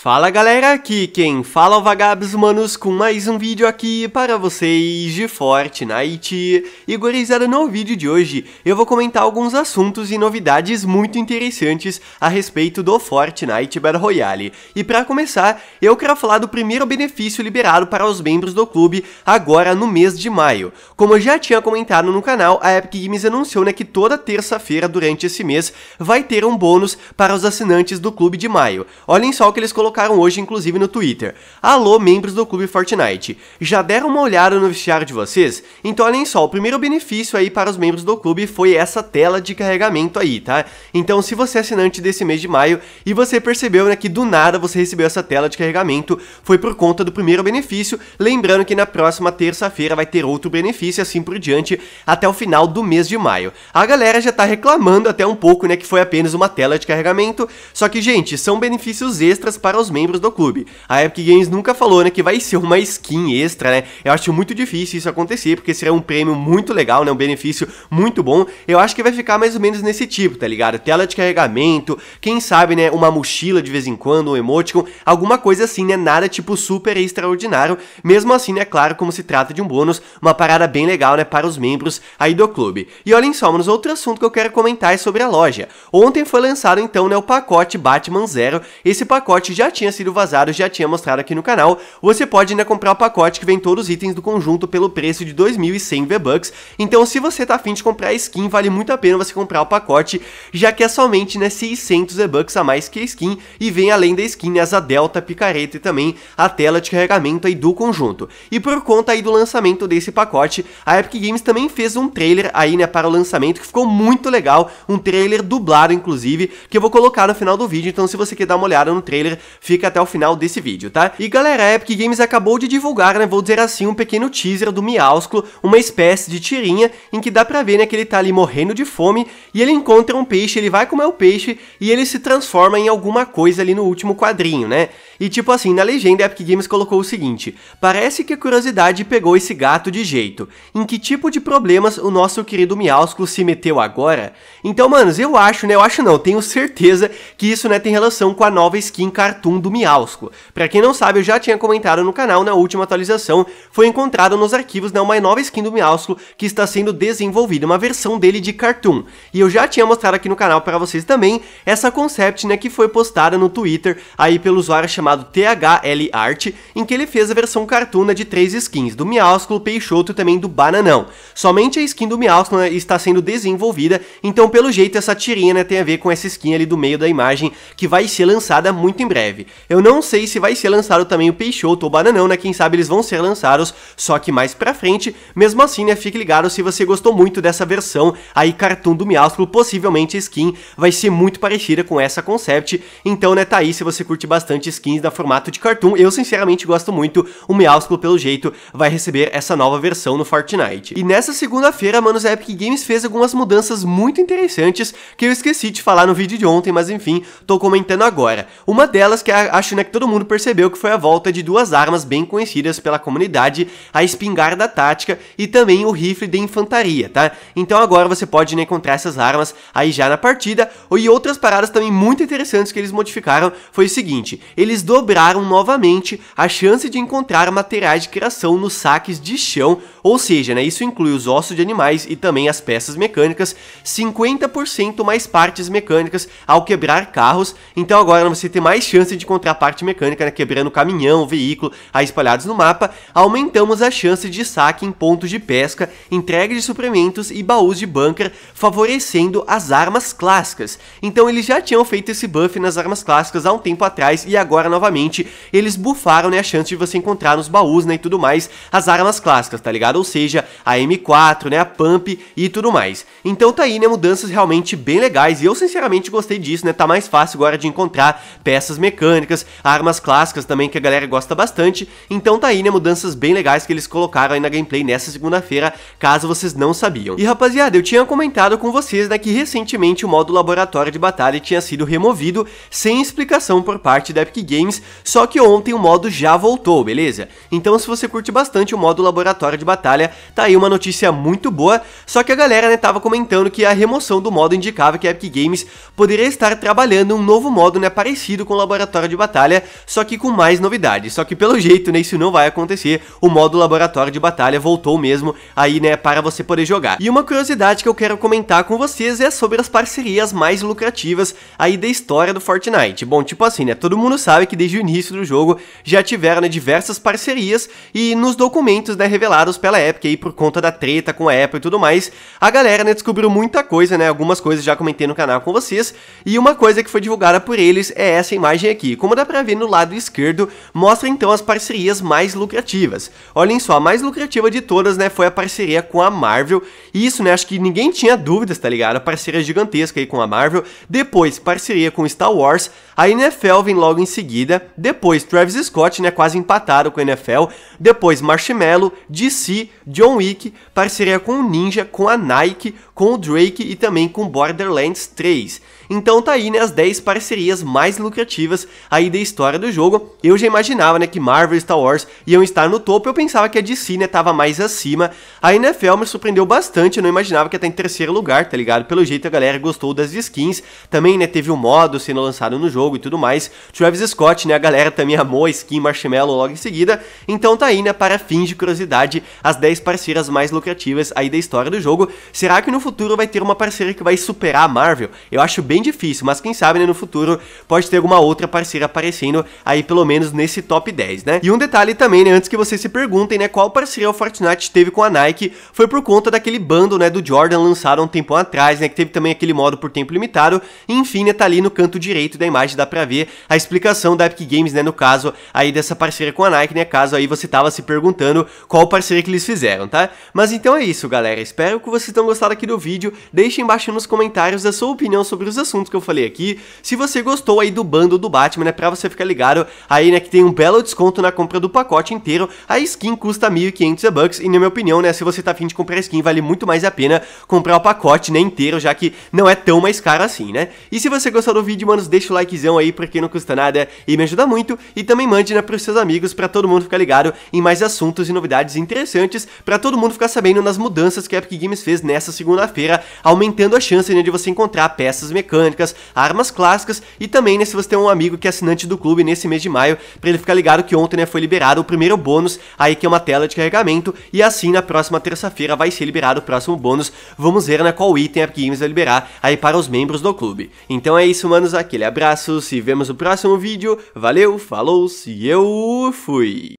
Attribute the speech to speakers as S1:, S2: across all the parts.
S1: Fala galera, aqui quem fala é o Vagabos Manos com mais um vídeo aqui para vocês de Fortnite. E gurizada, no vídeo de hoje eu vou comentar alguns assuntos e novidades muito interessantes a respeito do Fortnite Battle Royale. E para começar, eu quero falar do primeiro benefício liberado para os membros do clube agora no mês de maio. Como eu já tinha comentado no canal, a Epic Games anunciou né, que toda terça-feira durante esse mês vai ter um bônus para os assinantes do clube de maio. Olhem só o que eles colocaram colocaram hoje, inclusive, no Twitter. Alô, membros do Clube Fortnite. Já deram uma olhada no vestiário de vocês? Então, olhem só, o primeiro benefício aí para os membros do clube foi essa tela de carregamento aí, tá? Então, se você é assinante desse mês de maio e você percebeu, né, que do nada você recebeu essa tela de carregamento, foi por conta do primeiro benefício. Lembrando que na próxima terça-feira vai ter outro benefício, assim por diante, até o final do mês de maio. A galera já tá reclamando até um pouco, né, que foi apenas uma tela de carregamento. Só que, gente, são benefícios extras para para os membros do clube. A Epic Games nunca falou, né, que vai ser uma skin extra, né? Eu acho muito difícil isso acontecer, porque seria um prêmio muito legal, né, um benefício muito bom. Eu acho que vai ficar mais ou menos nesse tipo, tá ligado? Tela de carregamento, quem sabe, né, uma mochila de vez em quando, um emoticon, alguma coisa assim, né, nada tipo super extraordinário. Mesmo assim, né, claro, como se trata de um bônus, uma parada bem legal, né, para os membros aí do clube. E olhem só, mas outro assunto que eu quero comentar é sobre a loja. Ontem foi lançado então, né, o pacote Batman Zero. Esse pacote já tinha sido vazado, já tinha mostrado aqui no canal, você pode ainda comprar o pacote que vem todos os itens do conjunto pelo preço de 2.100 V-Bucks. Então, se você tá afim de comprar skin, vale muito a pena você comprar o pacote, já que é somente né, 600 V-Bucks a mais que a skin, e vem além da skin asa delta, picareta e também a tela de carregamento aí do conjunto. E por conta aí do lançamento desse pacote, a Epic Games também fez um trailer aí, né, para o lançamento, que ficou muito legal, um trailer dublado, inclusive, que eu vou colocar no final do vídeo, então se você quer dar uma olhada no trailer, fica até o final desse vídeo, tá? E galera, a Epic Games acabou de divulgar, né, vou dizer assim, um pequeno teaser do Miausclo, uma espécie de tirinha em que dá pra ver, né, que ele tá ali morrendo de fome e ele encontra um peixe, ele vai comer o peixe e ele se transforma em alguma coisa ali no último quadrinho, né? E tipo assim, na legenda Epic Games colocou o seguinte, parece que a curiosidade pegou esse gato de jeito, em que tipo de problemas o nosso querido Miausclo se meteu agora? Então, manos, eu acho, né, eu acho não, tenho certeza que isso, né, tem relação com a nova skin cartoon do Miausco. Para quem não sabe, eu já tinha comentado no canal na última atualização, foi encontrado nos arquivos né, uma nova skin do Miausco que está sendo desenvolvida, uma versão dele de cartoon. E eu já tinha mostrado aqui no canal para vocês também essa concept né, que foi postada no Twitter aí pelo usuário chamado THLArt, em que ele fez a versão cartoon né, de três skins, do Miausco, Peixoto e também do Bananão. Somente a skin do Miausco né, está sendo desenvolvida, então pelo jeito essa tirinha né, tem a ver com essa skin ali do meio da imagem que vai ser lançada muito em breve. Eu não sei se vai ser lançado também o Peixoto ou o Bananão, né? Quem sabe eles vão ser lançados, só que mais pra frente. Mesmo assim, né? Fique ligado se você gostou muito dessa versão aí cartoon do Miausculo, possivelmente a skin vai ser muito parecida com essa concept. Então, né, tá aí se você curte bastante skins da formato de cartoon. Eu, sinceramente, gosto muito. O Miausculo, pelo jeito, vai receber essa nova versão no Fortnite. E nessa segunda-feira, manos, a Epic Games fez algumas mudanças muito interessantes que eu esqueci de falar no vídeo de ontem, mas enfim, tô comentando agora. Uma delas que acho né, que todo mundo percebeu que foi a volta de duas armas bem conhecidas pela comunidade, a espingarda tática e também o rifle de infantaria, tá? Então agora você pode né, encontrar essas armas aí já na partida. E outras paradas também muito interessantes que eles modificaram foi o seguinte, eles dobraram novamente a chance de encontrar materiais de criação nos saques de chão, ou seja, né, isso inclui os ossos de animais e também as peças mecânicas, 50% mais partes mecânicas ao quebrar carros, então agora você tem mais chance de encontrar parte mecânica, né, quebrando caminhão, veículo, aí espalhados no mapa, aumentamos a chance de saque em pontos de pesca, entrega de suprimentos e baús de bunker, favorecendo as armas clássicas. Então eles já tinham feito esse buff nas armas clássicas há um tempo atrás e agora novamente eles buffaram né, a chance de você encontrar nos baús né, e tudo mais as armas clássicas, tá ligado? Ou seja, a M4, né, a Pump e tudo mais. Então tá aí, né, mudanças realmente bem legais e eu sinceramente gostei disso, né, tá mais fácil agora de encontrar peças mecânicas, armas clássicas também que a galera gosta bastante. Então tá aí, né, mudanças bem legais que eles colocaram aí na gameplay nessa segunda-feira, caso vocês não sabiam. E rapaziada, eu tinha comentado com vocês, né, que recentemente o modo laboratório de batalha tinha sido removido sem explicação por parte da Epic Games Só que ontem o modo já voltou, beleza? Então se você curte bastante o modo laboratório de batalha, tá aí uma notícia muito boa, só que a galera, né, tava comentando que a remoção do modo indicava que a Epic Games poderia estar trabalhando um novo modo, né, parecido com o laboratório de batalha, só que com mais novidades. Só que pelo jeito, né, isso não vai acontecer, o modo laboratório de batalha voltou mesmo aí, né, para você poder jogar. E uma curiosidade que eu quero comentar com vocês é sobre as parcerias mais lucrativas aí da história do Fortnite. Bom, tipo assim, né, todo mundo sabe que desde o início do jogo já tiveram, né, diversas parcerias e nos documentos, né, revelados pela Epic aí por conta da treta com a Apple e tudo mais, a galera, né, descobriu muita coisa, né, algumas coisas já comentei no canal com vocês, e uma coisa que foi divulgada por eles é essa imagem aqui. Como dá pra ver no lado esquerdo, mostra então as parcerias mais lucrativas. Olhem só, a mais lucrativa de todas, né, foi a parceria com a Marvel, e isso, né, acho que ninguém tinha dúvidas, tá ligado? A parceria gigantesca aí com a Marvel, depois parceria com Star Wars, a NFL vem logo em seguida, depois Travis Scott, né, quase empatado com a NFL, depois Marshmallow, DC, John Wick, parceria com o Ninja, com a Nike, com o Drake e também com Borderlands 3. Então tá aí, né, as 10 parcerias mais lucrativas aí da história do jogo. Eu já imaginava, né, que Marvel e Star Wars iam estar no topo, eu pensava que a DC, né, tava mais acima. A NFL me surpreendeu bastante, eu não imaginava que ia estar em terceiro lugar, tá ligado? Pelo jeito a galera gostou das skins, também, né, teve o um modo sendo lançado no jogo e tudo mais. Travis Scott, né, a galera também amou a skin Marshmallow logo em seguida. Então tá aí, né, para fins de curiosidade, as 10 parceiras mais lucrativas aí da história do jogo. Será que no futuro vai ter uma parceira que vai superar a Marvel? Eu acho bem difícil, mas quem sabe né, no futuro pode ter alguma outra parceira aparecendo aí pelo menos nesse top 10, né? E um detalhe também, né, antes que vocês se perguntem, né, qual parceria o Fortnite teve com a Nike, foi por conta daquele bando, né, do Jordan lançado um tempo atrás, né, que teve também aquele modo por tempo limitado, enfim, né, tá ali no canto direito da imagem, dá pra ver a explicação da Epic Games, né, no caso aí dessa parceria com a Nike, né, caso aí você tava se perguntando qual parceria que eles fizeram, tá? Mas então é isso, galera, espero que vocês tenham gostado aqui do vídeo, deixem embaixo nos comentários a sua opinião sobre os assuntos que eu falei aqui. Se você gostou aí do bando do Batman, né, pra você ficar ligado aí, né, que tem um belo desconto na compra do pacote inteiro. A skin custa 1.500 bucks e na minha opinião, né, se você tá afim de comprar skin, vale muito mais a pena comprar o pacote, né, inteiro, já que não é tão mais caro assim, né. E se você gostou do vídeo, manos, deixa o likezão aí, porque não custa nada e me ajuda muito. E também mande, né, pros seus amigos, pra todo mundo ficar ligado em mais assuntos e novidades interessantes, pra todo mundo ficar sabendo nas mudanças que a Epic Games fez nessa segunda-feira, aumentando a chance, né, de você encontrar peças mecânicas armas clássicas e também, né, se você tem um amigo que é assinante do clube nesse mês de maio, para ele ficar ligado que ontem, né, foi liberado o primeiro bônus, aí que é uma tela de carregamento, e assim na próxima terça-feira vai ser liberado o próximo bônus. Vamos ver, né, qual item a Games vai liberar aí para os membros do clube. Então é isso, manos, aquele abraço, se vemos no próximo vídeo, valeu, falou, se eu fui.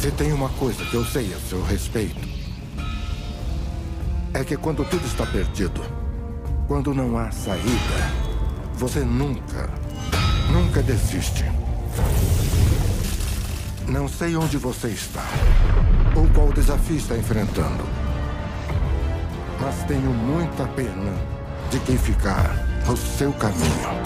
S2: Se tem uma coisa que eu sei a seu respeito, é que quando tudo está perdido, quando não há saída, você nunca, nunca desiste. Não sei onde você está, ou qual desafio está enfrentando. Mas tenho muita pena de quem ficar no seu caminho.